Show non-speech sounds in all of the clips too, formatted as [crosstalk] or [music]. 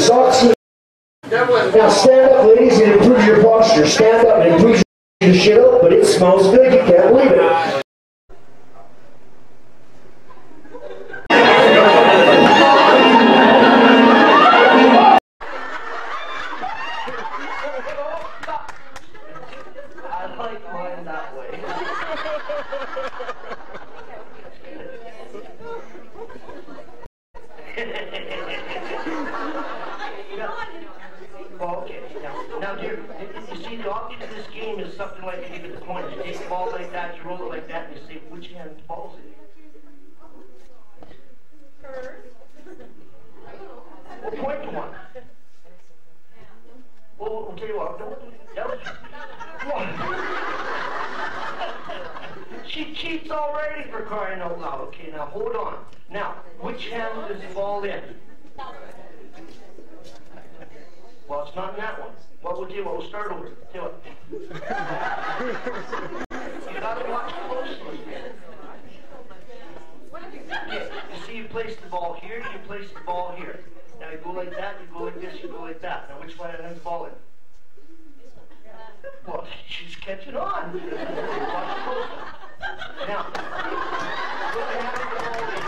socks. Now stand up, ladies, and improve your posture. Stand up and improve your shit up, but it smells good. You can't believe it. [laughs] Okay, now, dear, you see, the object of this game is something like you give it the point. You take the ball like that, you roll it like that, and you say which hand falls in. Well, point to one. Well, I'll tell you what, don't, that was? She cheats already for crying out loud. Okay, now hold on. Now, which hand does it fall in? Well, it's not in that one. What we'll do, we'll start over. Do it. you gotta watch closely. Okay, you see you place the ball here, you place the ball here. Now you go like that, you go like this, you go like that. Now which way does it fall in? Well, [laughs] she's catching on. Now, look at how the ball is.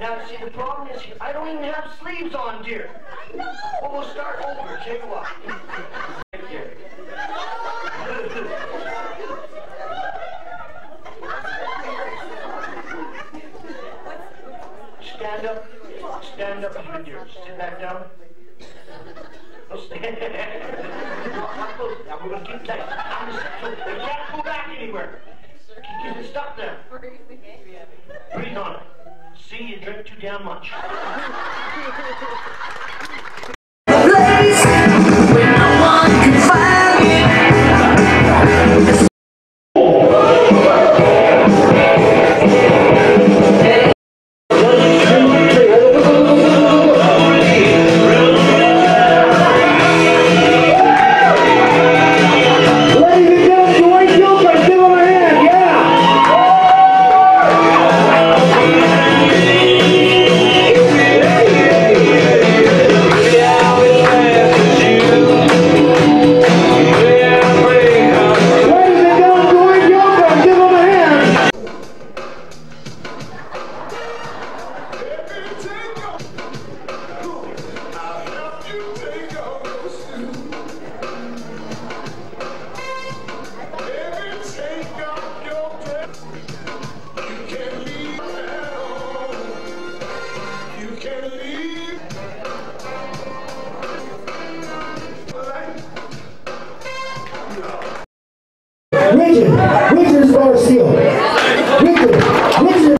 Now, see, the problem is, I even have sleeves on, dear. Well, we'll start over. Tell you what. Stand up. Stand up, you dear. Sit back down. No. Now, we're going to keep tight. I'm we can't go back anywhere. Keep it stuck there. Breathe on damn much. [laughs] Richard, Richard Barstool. Richard, Richard.